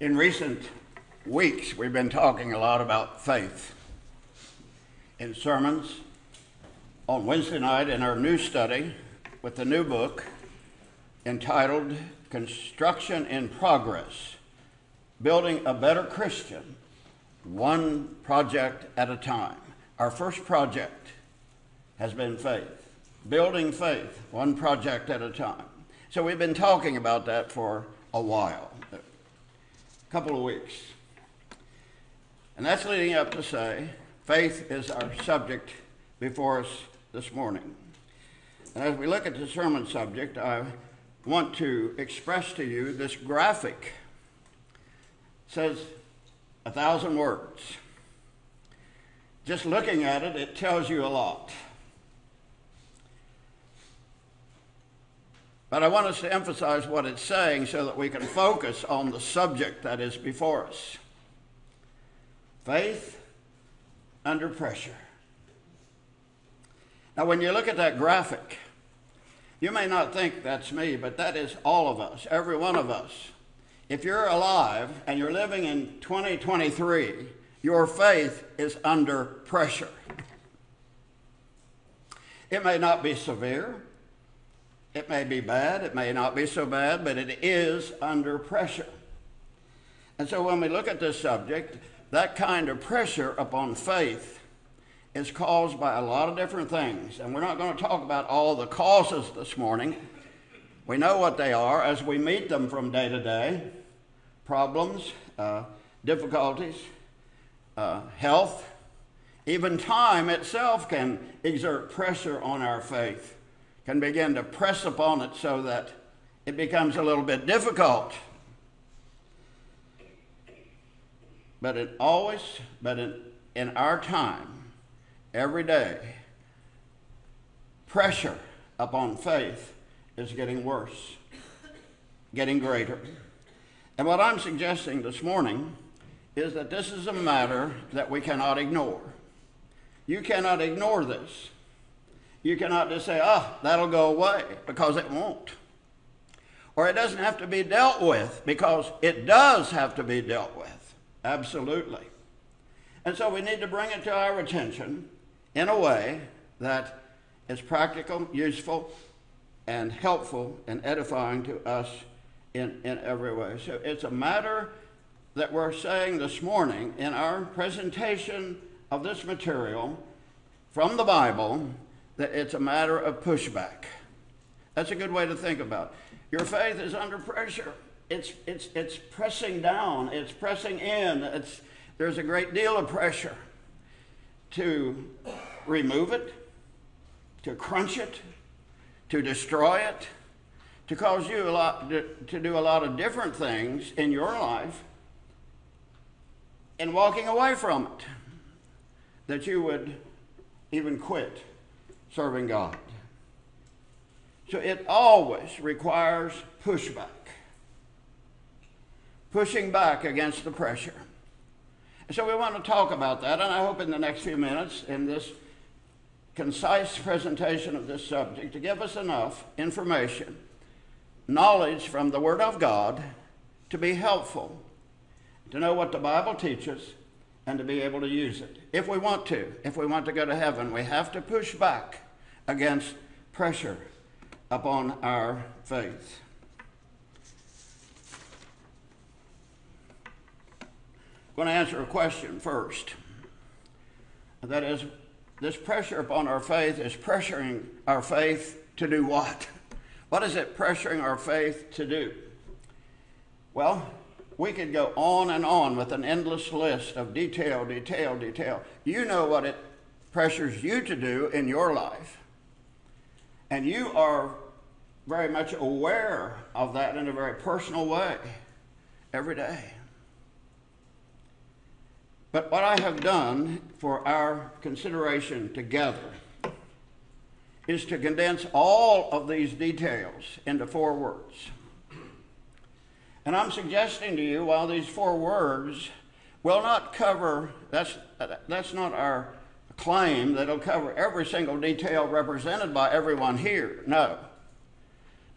In recent weeks, we've been talking a lot about faith. In sermons, on Wednesday night in our new study with the new book entitled Construction in Progress Building a Better Christian, One Project at a Time. Our first project has been faith, building faith, one project at a time. So we've been talking about that for a while, couple of weeks. And that's leading up to say faith is our subject before us this morning. And as we look at the sermon subject, I want to express to you this graphic. It says a thousand words. Just looking at it, it tells you a lot. But I want us to emphasize what it's saying so that we can focus on the subject that is before us faith under pressure. Now, when you look at that graphic, you may not think that's me, but that is all of us, every one of us. If you're alive and you're living in 2023, your faith is under pressure. It may not be severe, it may be bad, it may not be so bad, but it is under pressure. And so when we look at this subject, that kind of pressure upon faith is caused by a lot of different things. And we're not going to talk about all the causes this morning. We know what they are as we meet them from day to day problems, uh, difficulties, uh, health, even time itself can exert pressure on our faith can begin to press upon it so that it becomes a little bit difficult. But it always, but in, in our time, every day, pressure upon faith is getting worse, getting greater. And what I'm suggesting this morning is that this is a matter that we cannot ignore. You cannot ignore this. You cannot just say, oh, that'll go away, because it won't. Or it doesn't have to be dealt with, because it does have to be dealt with. Absolutely. And so we need to bring it to our attention in a way that is practical, useful, and helpful and edifying to us in, in every way. So it's a matter that we're saying this morning in our presentation of this material from the Bible that it's a matter of pushback. That's a good way to think about it. Your faith is under pressure. It's, it's, it's pressing down, it's pressing in. It's, there's a great deal of pressure to remove it, to crunch it, to destroy it, to cause you a lot to, to do a lot of different things in your life and walking away from it that you would even quit serving God. So it always requires pushback, pushing back against the pressure. And so we want to talk about that, and I hope in the next few minutes in this concise presentation of this subject to give us enough information, knowledge from the Word of God to be helpful, to know what the Bible teaches, and to be able to use it. If we want to, if we want to go to heaven, we have to push back against pressure upon our faith. I'm going to answer a question first. That is, this pressure upon our faith is pressuring our faith to do what? What is it pressuring our faith to do? Well, we could go on and on with an endless list of detail, detail, detail. You know what it pressures you to do in your life. And you are very much aware of that in a very personal way every day. But what I have done for our consideration together is to condense all of these details into four words. And I'm suggesting to you, while these four words will not cover, that's, that's not our claim that it'll cover every single detail represented by everyone here. No.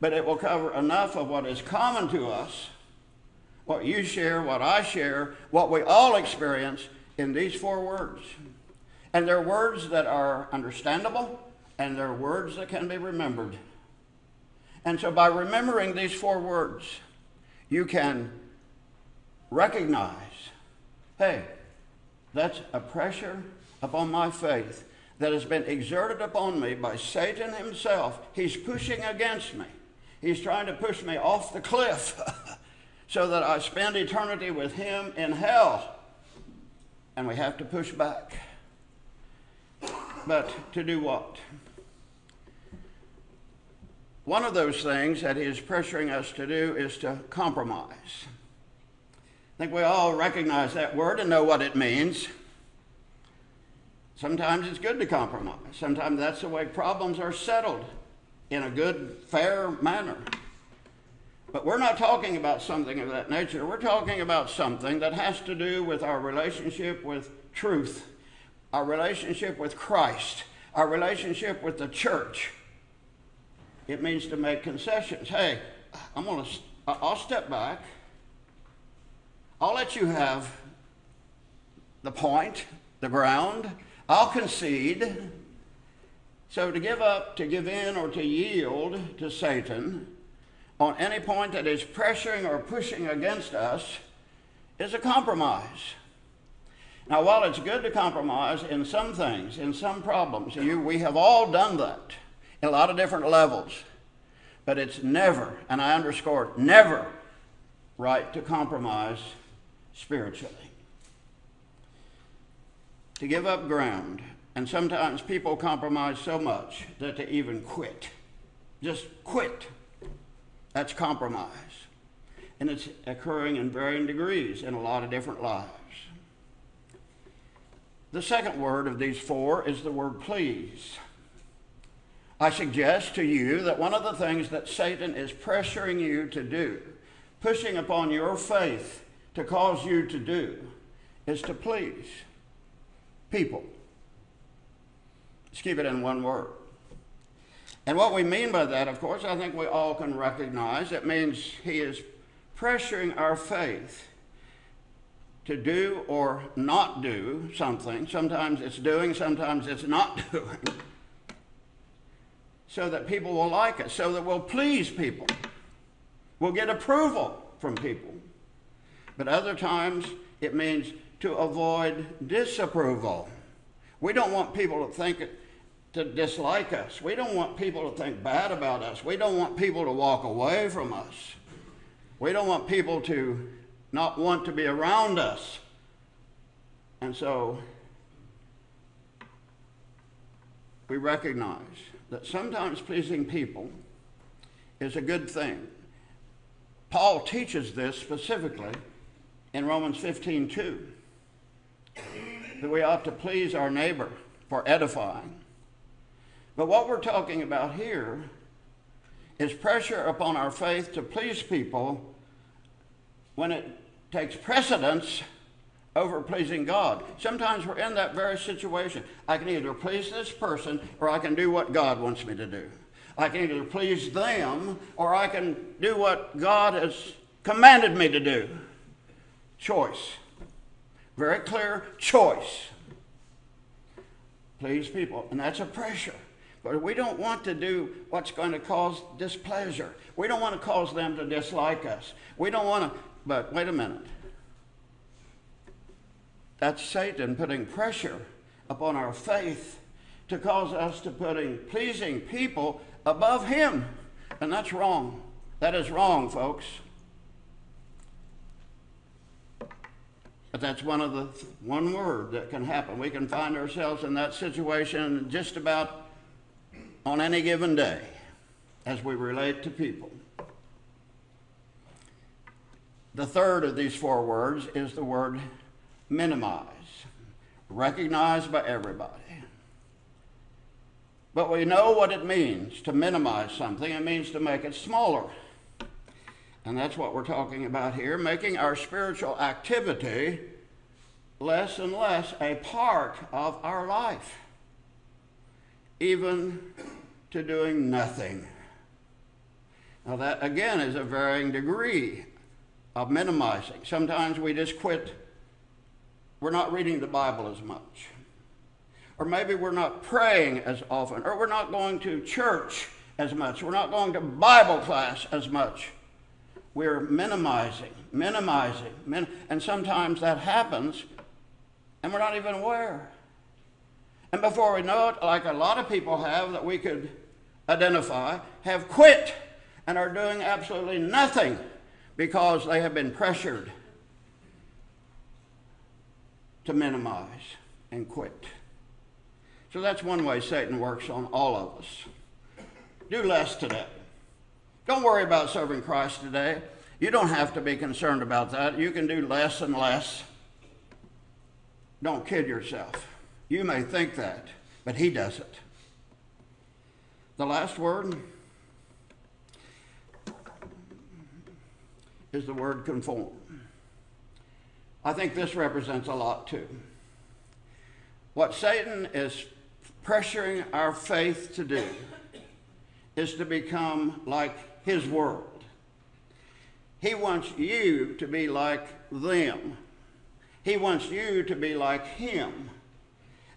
But it will cover enough of what is common to us what you share, what I share, what we all experience in these four words. And they're words that are understandable and they're words that can be remembered. And so by remembering these four words, you can recognize hey, that's a pressure upon my faith that has been exerted upon me by Satan himself. He's pushing against me. He's trying to push me off the cliff so that I spend eternity with him in hell. And we have to push back. But to do what? One of those things that he is pressuring us to do is to compromise. I think we all recognize that word and know what it means. Sometimes it's good to compromise. Sometimes that's the way problems are settled in a good, fair manner. But we're not talking about something of that nature. We're talking about something that has to do with our relationship with truth, our relationship with Christ, our relationship with the church. It means to make concessions. Hey, I'm going to, I'll step back. I'll let you have the point, the ground. I'll concede. So to give up, to give in, or to yield to Satan on any point that is pressuring or pushing against us is a compromise. Now, while it's good to compromise in some things, in some problems, you, we have all done that in a lot of different levels. But it's never, and I underscore never, right to compromise spiritually. To give up ground. And sometimes people compromise so much that they even quit. Just quit. That's compromise. And it's occurring in varying degrees in a lot of different lives. The second word of these four is the word please. I suggest to you that one of the things that Satan is pressuring you to do, pushing upon your faith to cause you to do, is to please people. Let's keep it in one word. And what we mean by that, of course, I think we all can recognize it means he is pressuring our faith to do or not do something. Sometimes it's doing, sometimes it's not doing so that people will like us, so that we'll please people. We'll get approval from people. But other times it means to avoid disapproval. We don't want people to think to dislike us. We don't want people to think bad about us. We don't want people to walk away from us. We don't want people to not want to be around us. And so we recognize that sometimes pleasing people is a good thing. Paul teaches this specifically in Romans 15 2, that we ought to please our neighbor for edifying. But what we're talking about here is pressure upon our faith to please people when it takes precedence over pleasing God. Sometimes we're in that very situation. I can either please this person or I can do what God wants me to do. I can either please them or I can do what God has commanded me to do. Choice. Very clear choice. Please people. And that's a pressure. But we don't want to do what's going to cause displeasure. We don't want to cause them to dislike us. We don't want to, but wait a minute. That's Satan putting pressure upon our faith to cause us to putting pleasing people above him. And that's wrong. That is wrong, folks. But that's one of the one word that can happen. We can find ourselves in that situation just about on any given day as we relate to people. The third of these four words is the word minimize, recognized by everybody. But we know what it means to minimize something. It means to make it smaller. And that's what we're talking about here, making our spiritual activity less and less a part of our life, even to doing nothing. Now, that again is a varying degree of minimizing. Sometimes we just quit. We're not reading the Bible as much. Or maybe we're not praying as often. Or we're not going to church as much. We're not going to Bible class as much. We're minimizing, minimizing. Min- and sometimes that happens and we're not even aware. And before we know it, like a lot of people have that we could identify, have quit and are doing absolutely nothing because they have been pressured to minimize and quit. So that's one way Satan works on all of us. Do less today. Don't worry about serving Christ today. You don't have to be concerned about that. You can do less and less. Don't kid yourself. You may think that, but he doesn't. The last word is the word conform. I think this represents a lot too. What Satan is pressuring our faith to do is to become like his world. He wants you to be like them. He wants you to be like him.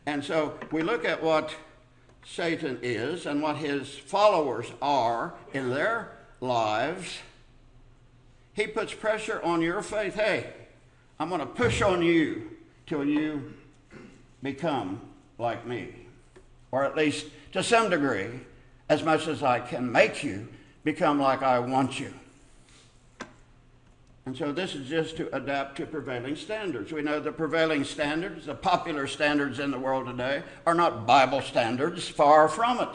And so we look at what Satan is and what his followers are in their lives. He puts pressure on your faith. Hey, I'm going to push on you till you become like me. Or at least to some degree, as much as I can make you become like I want you. And so this is just to adapt to prevailing standards. We know the prevailing standards, the popular standards in the world today, are not Bible standards, far from it.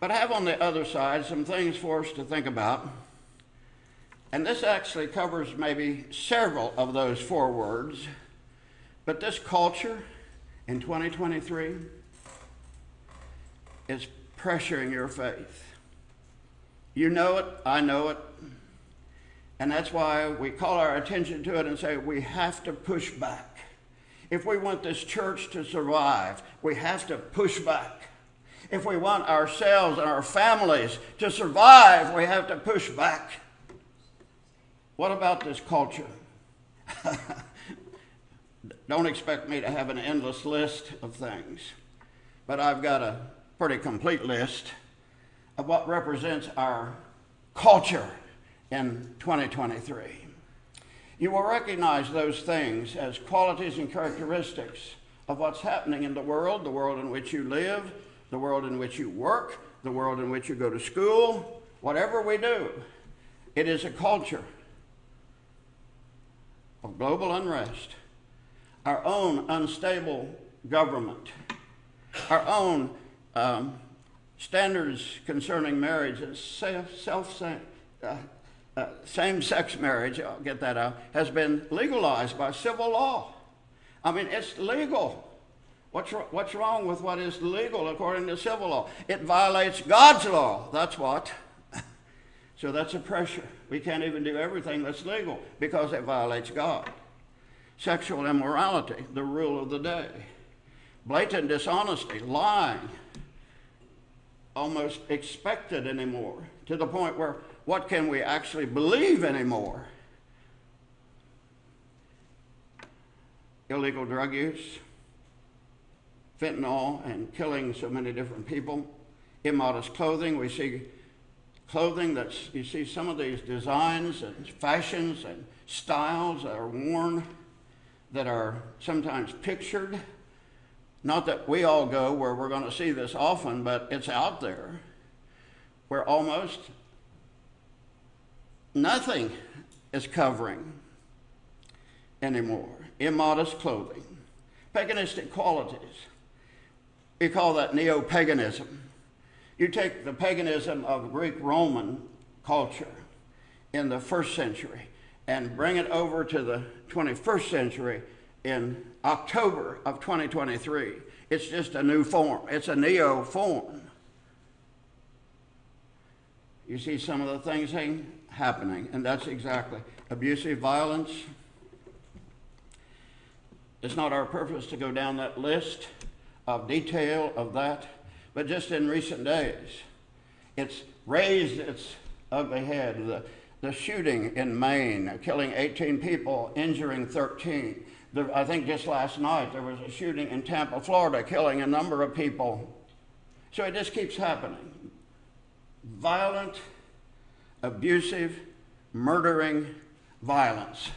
But I have on the other side some things for us to think about. And this actually covers maybe several of those four words. But this culture in 2023 is pressuring your faith. You know it, I know it, and that's why we call our attention to it and say we have to push back. If we want this church to survive, we have to push back. If we want ourselves and our families to survive, we have to push back. What about this culture? Don't expect me to have an endless list of things, but I've got a pretty complete list of what represents our culture in 2023. You will recognize those things as qualities and characteristics of what's happening in the world, the world in which you live, the world in which you work, the world in which you go to school, whatever we do. It is a culture of global unrest, our own unstable government, our own um, standards concerning marriage, self, self uh, uh, same sex marriage, I'll get that out, has been legalized by civil law. I mean, it's legal. What's, what's wrong with what is legal according to civil law? It violates God's law. That's what. So that's a pressure. We can't even do everything that's legal because it violates God. Sexual immorality, the rule of the day. Blatant dishonesty, lying, almost expected anymore to the point where what can we actually believe anymore? Illegal drug use, fentanyl, and killing so many different people. Immodest clothing. We see clothing that's, you see some of these designs and fashions and styles that are worn that are sometimes pictured. Not that we all go where we're going to see this often, but it's out there where almost nothing is covering anymore. Immodest clothing, paganistic qualities. We call that neo paganism. You take the paganism of Greek Roman culture in the first century and bring it over to the 21st century in October of 2023. It's just a new form, it's a neo form. You see some of the things happening, and that's exactly abusive violence. It's not our purpose to go down that list of detail of that, but just in recent days, it's raised its ugly head. The the shooting in Maine, killing 18 people, injuring 13. I think just last night there was a shooting in Tampa, Florida, killing a number of people. So it just keeps happening. Violent, abusive, murdering violence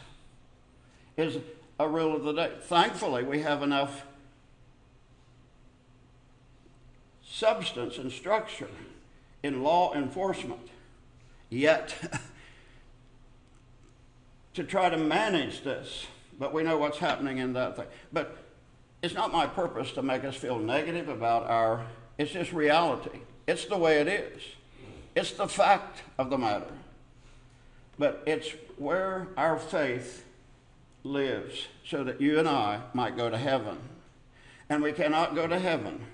is a rule of the day. Thankfully, we have enough substance and structure in law enforcement yet to try to manage this. But we know what's happening in that thing. But it's not my purpose to make us feel negative about our, it's just reality. It's the way it is. It's the fact of the matter. But it's where our faith lives so that you and I might go to heaven. And we cannot go to heaven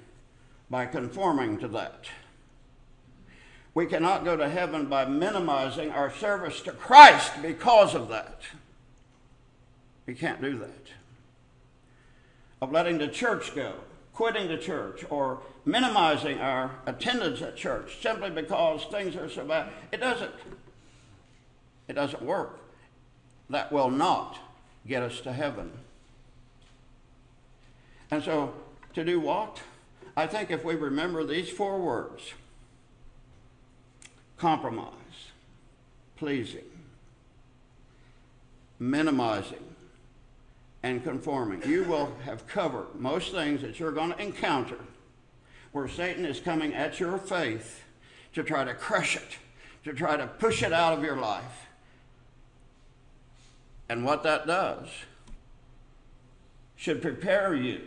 by conforming to that. We cannot go to heaven by minimizing our service to Christ because of that. We can't do that. Of letting the church go, quitting the church, or minimizing our attendance at church simply because things are so bad. It doesn't. It doesn't work. That will not get us to heaven. And so, to do what? I think if we remember these four words compromise, pleasing, minimizing, and conforming, you will have covered most things that you're going to encounter where Satan is coming at your faith to try to crush it, to try to push it out of your life. And what that does should prepare you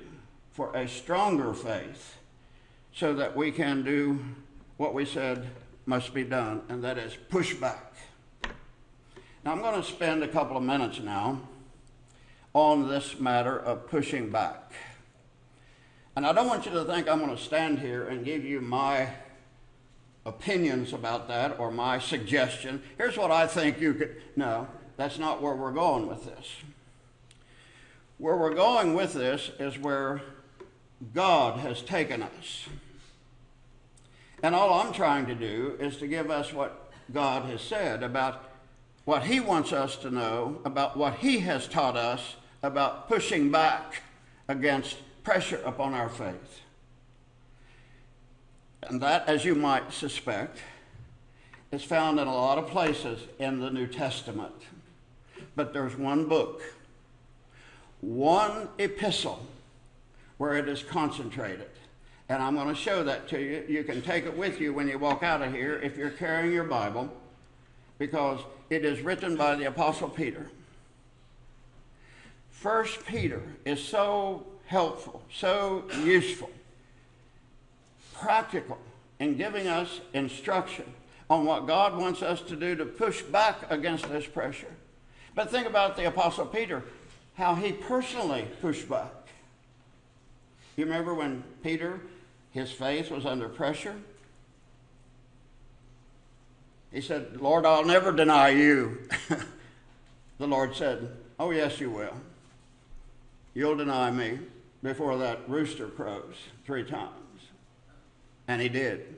for a stronger faith so that we can do what we said must be done, and that is push back. Now, I'm going to spend a couple of minutes now on this matter of pushing back. And I don't want you to think I'm going to stand here and give you my opinions about that or my suggestion. Here's what I think you could. No, that's not where we're going with this. Where we're going with this is where God has taken us. And all I'm trying to do is to give us what God has said about what He wants us to know, about what He has taught us about pushing back against pressure upon our faith. And that, as you might suspect, is found in a lot of places in the New Testament. But there's one book, one epistle, where it is concentrated. And I'm going to show that to you. You can take it with you when you walk out of here if you're carrying your Bible, because it is written by the Apostle Peter. First Peter is so helpful, so useful, practical in giving us instruction on what God wants us to do to push back against this pressure. But think about the Apostle Peter, how he personally pushed back. You remember when Peter his faith was under pressure. He said, Lord, I'll never deny you. the Lord said, Oh, yes, you will. You'll deny me before that rooster crows three times. And he did.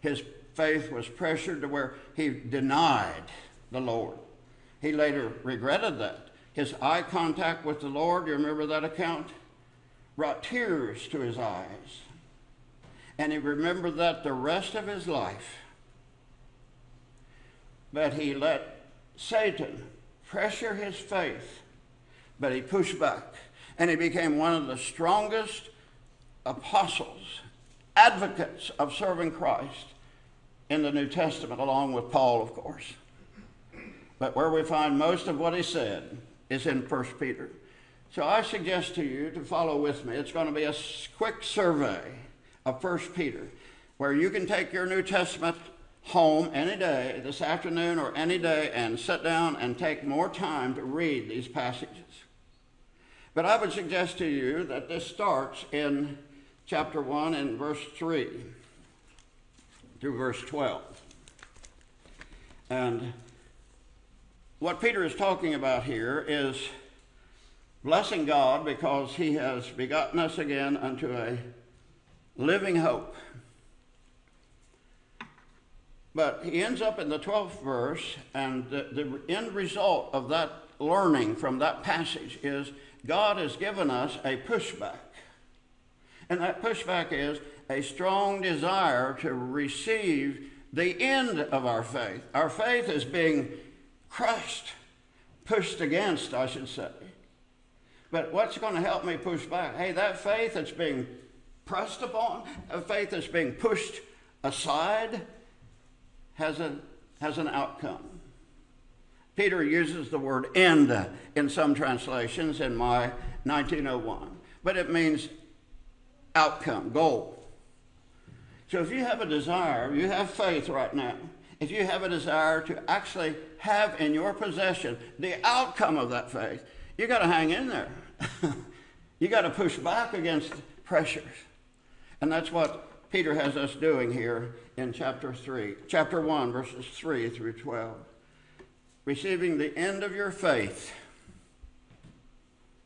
His faith was pressured to where he denied the Lord. He later regretted that. His eye contact with the Lord, you remember that account? Brought tears to his eyes and he remembered that the rest of his life. But he let Satan pressure his faith, but he pushed back. And he became one of the strongest apostles, advocates of serving Christ in the New Testament, along with Paul, of course. But where we find most of what he said is in 1 Peter. So I suggest to you to follow with me. It's going to be a quick survey of 1 Peter, where you can take your New Testament home any day, this afternoon or any day, and sit down and take more time to read these passages. But I would suggest to you that this starts in chapter 1 and verse 3 through verse 12. And what Peter is talking about here is blessing God because he has begotten us again unto a living hope. But he ends up in the 12th verse, and the, the end result of that learning from that passage is God has given us a pushback. And that pushback is a strong desire to receive the end of our faith. Our faith is being crushed, pushed against, I should say. But what's going to help me push back? Hey, that faith that's being pressed upon, a faith that's being pushed aside, has, a, has an outcome. Peter uses the word end in some translations in my 1901, but it means outcome, goal. So if you have a desire, you have faith right now, if you have a desire to actually have in your possession the outcome of that faith, you got to hang in there. you got to push back against pressures. And that's what Peter has us doing here in chapter 3, chapter 1, verses 3 through 12 receiving the end of your faith,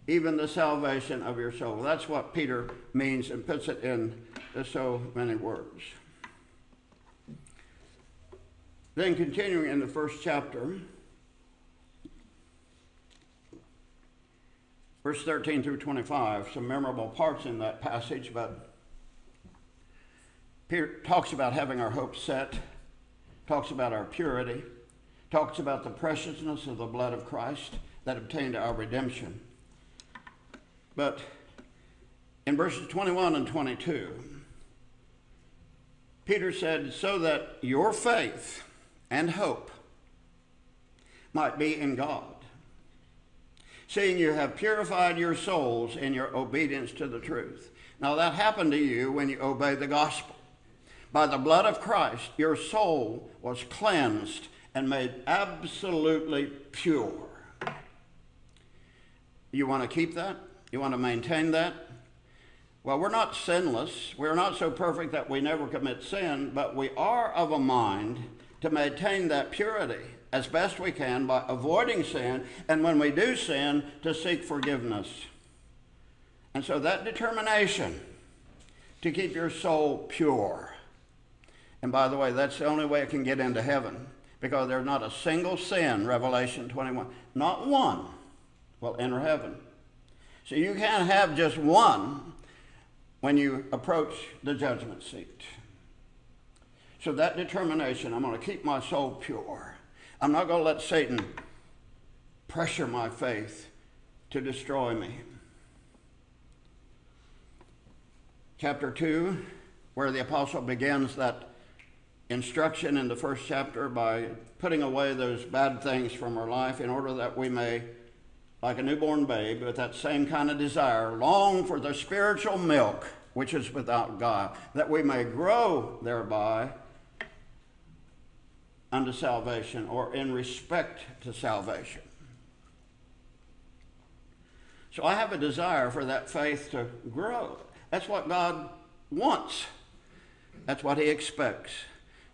even the salvation of your soul. That's what Peter means and puts it in so many words. Then, continuing in the first chapter, verse 13 through 25, some memorable parts in that passage, but Peter talks about having our hope set, talks about our purity talks about the preciousness of the blood of Christ that obtained our redemption. But in verses 21 and 22, Peter said, So that your faith and hope might be in God, seeing you have purified your souls in your obedience to the truth. Now, that happened to you when you obeyed the gospel. By the blood of Christ, your soul was cleansed and made absolutely pure. You want to keep that? You want to maintain that? Well, we're not sinless. We're not so perfect that we never commit sin, but we are of a mind to maintain that purity as best we can by avoiding sin, and when we do sin, to seek forgiveness. And so that determination to keep your soul pure. And by the way, that's the only way it can get into heaven because there's not a single sin, Revelation 21, not one will enter heaven. So you can't have just one when you approach the judgment seat. So that determination, I'm going to keep my soul pure. I'm not going to let Satan pressure my faith to destroy me. Chapter 2, where the apostle begins that instruction in the first chapter by putting away those bad things from our life in order that we may, like a newborn babe, with that same kind of desire, long for the spiritual milk which is without God, that we may grow thereby unto salvation or in respect to salvation. So I have a desire for that faith to grow. That's what God wants. That's what He expects.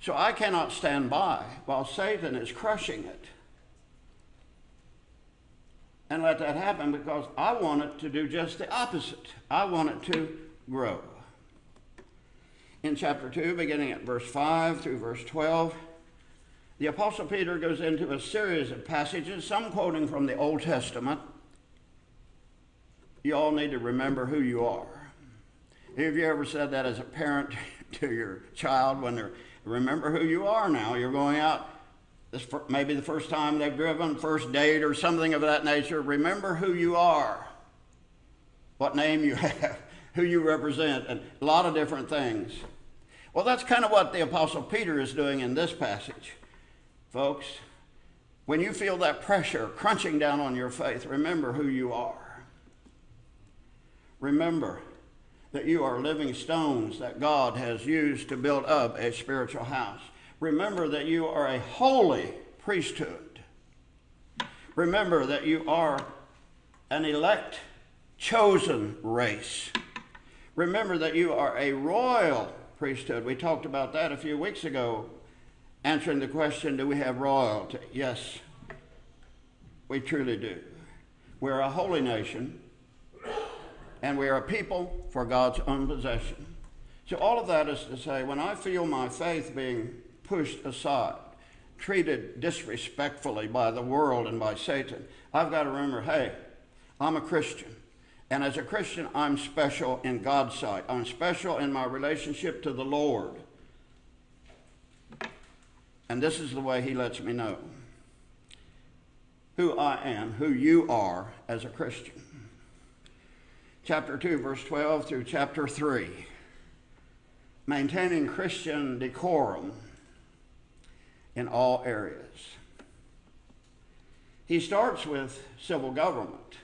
So I cannot stand by while Satan is crushing it and let that happen because I want it to do just the opposite. I want it to grow. In chapter 2, beginning at verse 5 through verse 12, the Apostle Peter goes into a series of passages, some quoting from the Old Testament. You all need to remember who you are. Have you ever said that as a parent to your child when they're remember who you are now. You're going out, this maybe the first time they've driven, first date, or something of that nature. Remember who you are, what name you have, who you represent, and a lot of different things. Well, that's kind of what the Apostle Peter is doing in this passage. Folks, when you feel that pressure crunching down on your faith, remember who you are. Remember that you are living stones that God has used to build up a spiritual house. Remember that you are a holy priesthood. Remember that you are an elect, chosen race. Remember that you are a royal priesthood. We talked about that a few weeks ago, answering the question do we have royalty? Yes, we truly do. We're a holy nation and we are a people for God's own possession. So, all of that is to say, when I feel my faith being pushed aside, treated disrespectfully by the world and by Satan, I've got to remember hey, I'm a Christian. And as a Christian, I'm special in God's sight. I'm special in my relationship to the Lord. And this is the way He lets me know who I am, who you are as a Christian. Chapter 2, verse 12 through chapter 3. Maintaining Christian decorum in all areas. He starts with civil government.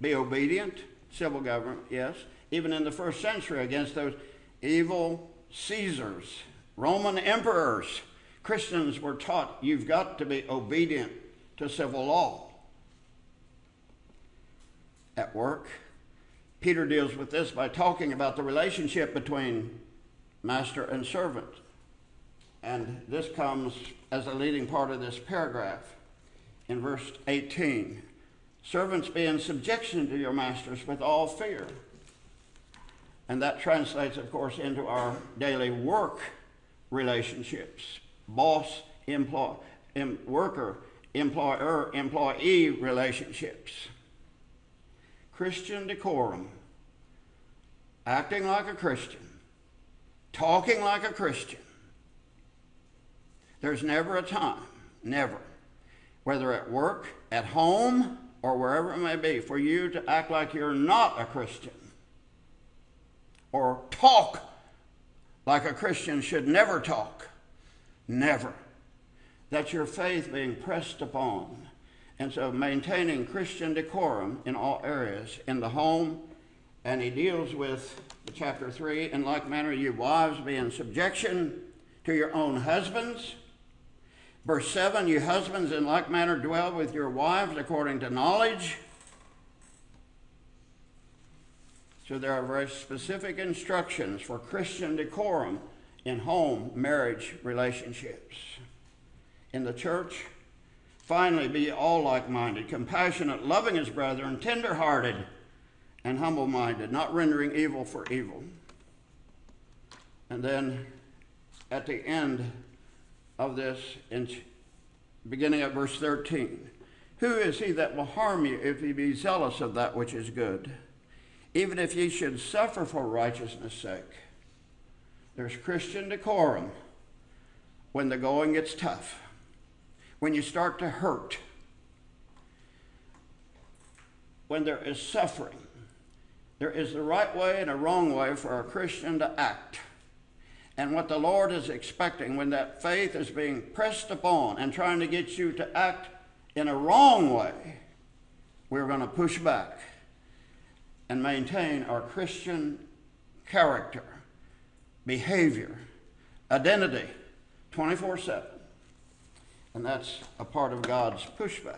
Be obedient, civil government, yes. Even in the first century, against those evil Caesars, Roman emperors, Christians were taught you've got to be obedient to civil law. At work, Peter deals with this by talking about the relationship between master and servant. And this comes as a leading part of this paragraph in verse 18. Servants, be in subjection to your masters with all fear. And that translates, of course, into our daily work relationships boss, employ, em, worker, employer, employee relationships. Christian decorum, acting like a Christian, talking like a Christian. There's never a time, never, whether at work, at home, or wherever it may be, for you to act like you're not a Christian or talk like a Christian should never talk. Never. That's your faith being pressed upon. And so maintaining Christian decorum in all areas, in the home, and he deals with chapter 3 in like manner, you wives be in subjection to your own husbands Verse 7 You husbands, in like manner, dwell with your wives according to knowledge. So there are very specific instructions for Christian decorum in home marriage relationships. In the church, finally, be all like minded, compassionate, loving his brethren, tender hearted, and humble minded, not rendering evil for evil. And then at the end, of this in beginning at verse 13. Who is he that will harm you if he be zealous of that which is good? Even if ye should suffer for righteousness' sake. There's Christian decorum when the going gets tough, when you start to hurt, when there is suffering. There is the right way and a wrong way for a Christian to act and what the Lord is expecting when that faith is being pressed upon and trying to get you to act in a wrong way, we're going to push back and maintain our Christian character, behavior, identity 24 7. And that's a part of God's pushback.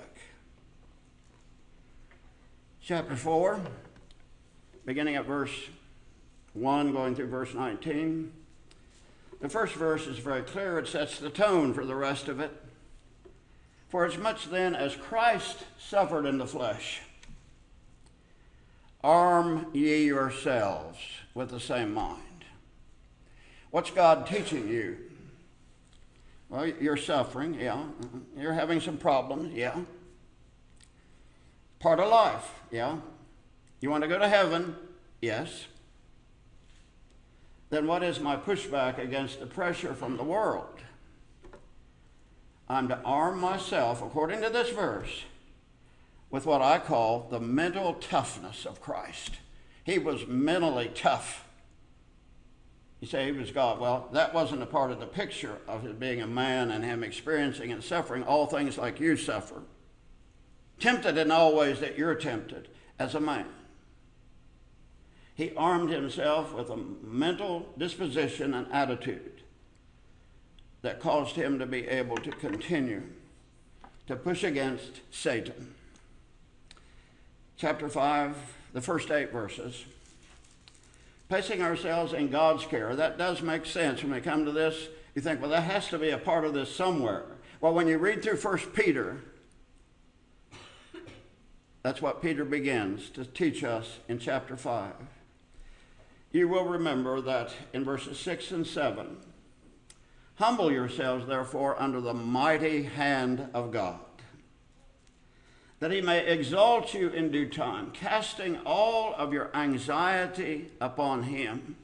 Chapter 4, beginning at verse 1, going through verse 19. The first verse is very clear, it sets the tone for the rest of it. For as much then as Christ suffered in the flesh, arm ye yourselves with the same mind. What's God teaching you? Well, you're suffering, yeah. Mm-hmm. You're having some problems, yeah. Part of life, yeah. You want to go to heaven, yes then what is my pushback against the pressure from the world? I'm to arm myself, according to this verse, with what I call the mental toughness of Christ. He was mentally tough. You say he was God. Well, that wasn't a part of the picture of his being a man and him experiencing and suffering all things like you suffer. Tempted in all ways that you're tempted as a man he armed himself with a mental disposition and attitude that caused him to be able to continue to push against Satan. Chapter 5, the first eight verses. Placing ourselves in God's care. That does make sense when we come to this. You think, well, that has to be a part of this somewhere. Well, when you read through 1 Peter, that's what Peter begins to teach us in chapter 5 you will remember that in verses 6 and 7, Humble yourselves, therefore, under the mighty hand of God, that he may exalt you in due time, casting all of your anxiety upon him.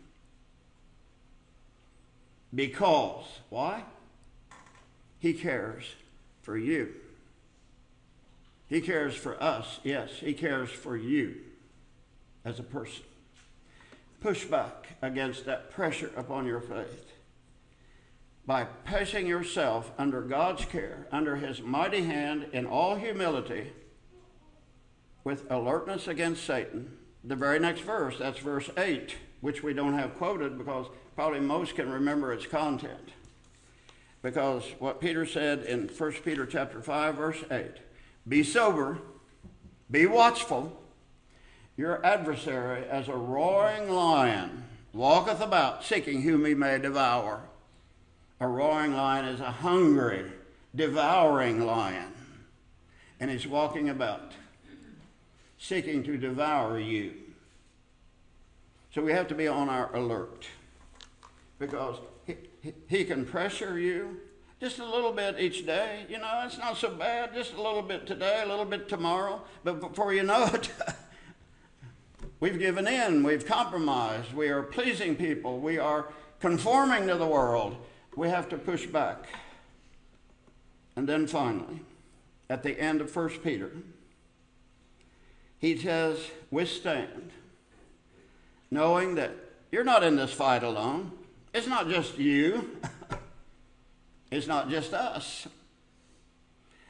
Because, why? He cares for you. He cares for us, yes, he cares for you as a person. Push back against that pressure upon your faith by placing yourself under God's care, under His mighty hand in all humility, with alertness against Satan. The very next verse, that's verse 8, which we don't have quoted because probably most can remember its content. Because what Peter said in 1 Peter chapter 5, verse 8, be sober, be watchful. Your adversary, as a roaring lion, walketh about, seeking whom he may devour. A roaring lion is a hungry, devouring lion. And he's walking about, seeking to devour you. So we have to be on our alert because he, he, he can pressure you just a little bit each day. You know, it's not so bad. Just a little bit today, a little bit tomorrow. But before you know it, we've given in, we've compromised, we are pleasing people, we are conforming to the world we have to push back. And then finally, at the end of 1 Peter, he says, withstand, knowing that you're not in this fight alone. It's not just you, it's not just us.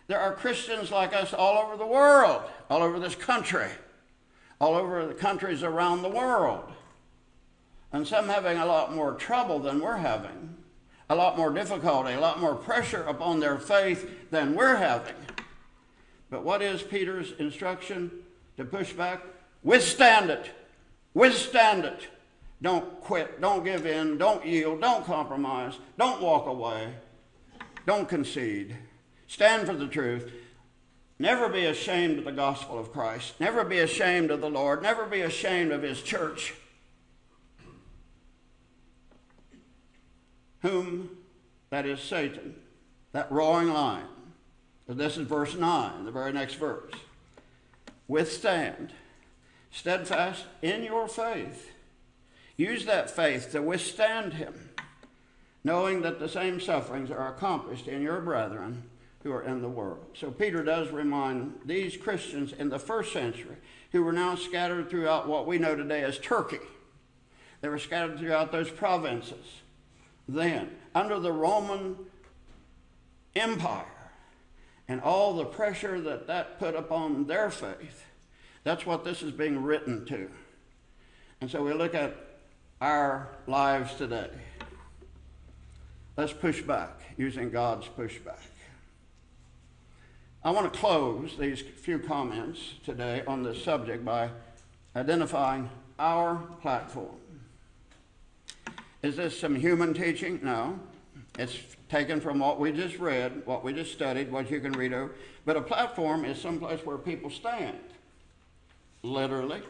There are Christians like us all over the world, all over this country, all over the countries around the world. And some having a lot more trouble than we're having a lot more difficulty, a lot more pressure upon their faith than we're having. But what is Peter's instruction to push back? Withstand it. Withstand it. Don't quit. Don't give in. Don't yield. Don't compromise. Don't walk away. Don't concede. Stand for the truth. Never be ashamed of the gospel of Christ. Never be ashamed of the Lord. Never be ashamed of His church. whom, that is Satan, that roaring lion. This is verse 9, the very next verse. Withstand, steadfast in your faith. Use that faith to withstand him, knowing that the same sufferings are accomplished in your brethren who are in the world. So Peter does remind these Christians in the first century who were now scattered throughout what we know today as Turkey. They were scattered throughout those provinces then under the Roman Empire and all the pressure that that put upon their faith. That's what this is being written to. And so we look at our lives today. Let's push back using God's pushback. I want to close these few comments today on this subject by identifying our platform. Is this some human teaching? No. It's taken from what we just read, what we just studied, what you can read over. But a platform is someplace where people stand. Literally,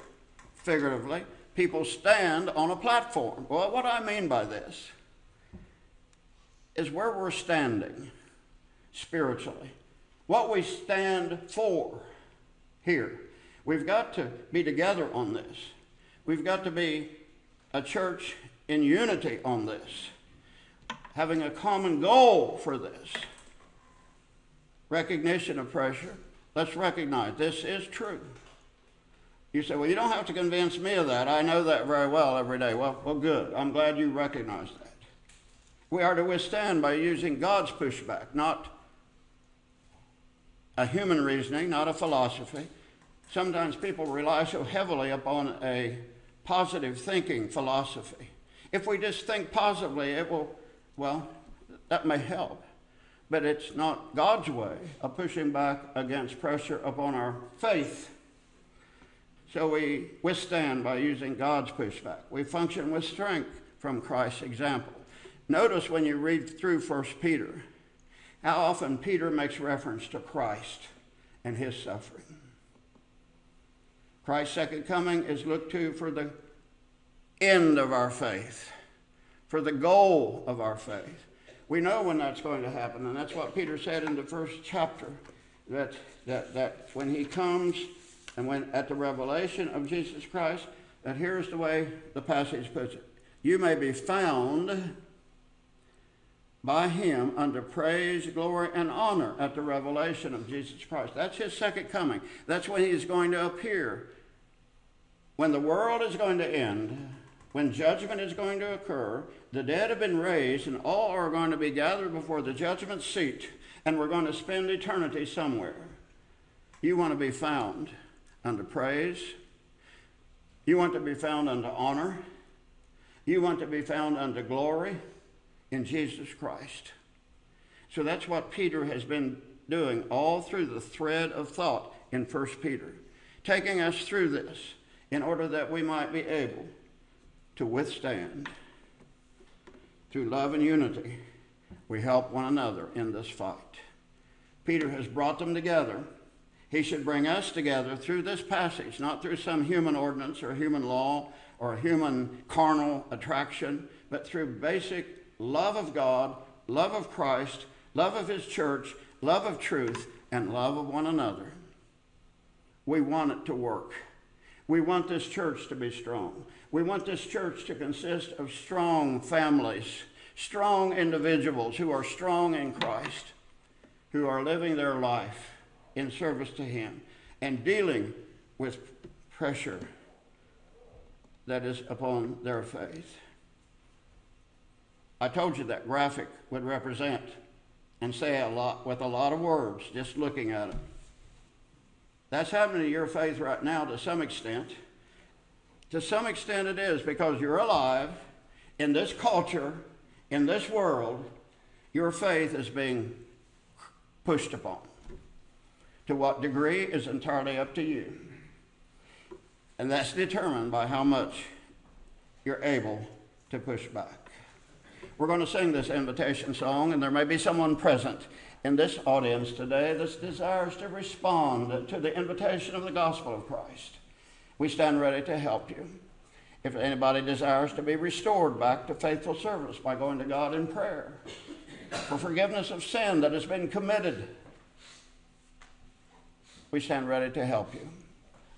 figuratively, people stand on a platform. Well, what I mean by this is where we're standing spiritually, what we stand for here. We've got to be together on this. We've got to be a church in unity on this, having a common goal for this. Recognition of pressure. Let's recognize this is true. You say, well, you don't have to convince me of that. I know that very well every day. Well, well, good. I'm glad you recognize that. We are to withstand by using God's pushback, not a human reasoning, not a philosophy. Sometimes people rely so heavily upon a positive thinking philosophy if we just think positively, it will, well, that may help. But it's not God's way of pushing back against pressure upon our faith. So we withstand by using God's pushback. We function with strength from Christ's example. Notice when you read through 1 Peter, how often Peter makes reference to Christ and his suffering. Christ's second coming is looked to for the end of our faith, for the goal of our faith. We know when that's going to happen, and that's what Peter said in the first chapter that, that, that when he comes and when at the revelation of Jesus Christ, that here's the way the passage puts it You may be found by him under praise, glory, and honor at the revelation of Jesus Christ. That's his second coming. That's when he's going to appear. When the world is going to end, when judgment is going to occur, the dead have been raised, and all are going to be gathered before the judgment seat, and we're going to spend eternity somewhere. You want to be found under praise. You want to be found under honor. You want to be found under glory in Jesus Christ. So that's what Peter has been doing all through the thread of thought in 1 Peter, taking us through this in order that we might be able to withstand. Through love and unity, we help one another in this fight. Peter has brought them together. He should bring us together through this passage, not through some human ordinance or human law or human carnal attraction, but through basic love of God, love of Christ, love of His church, love of truth, and love of one another. We want it to work. We want this church to be strong. We want this church to consist of strong families, strong individuals who are strong in Christ, who are living their life in service to Him and dealing with pressure that is upon their faith. I told you that graphic would represent and say a lot with a lot of words just looking at it. That's happening to your faith right now to some extent. To some extent, it is because you're alive in this culture, in this world, your faith is being pushed upon. To what degree is entirely up to you. And that's determined by how much you're able to push back. We're going to sing this invitation song, and there may be someone present in this audience today that desires to respond to the invitation of the gospel of Christ. We stand ready to help you. If anybody desires to be restored back to faithful service by going to God in prayer for forgiveness of sin that has been committed, we stand ready to help you.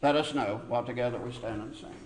Let us know while together we stand and sing.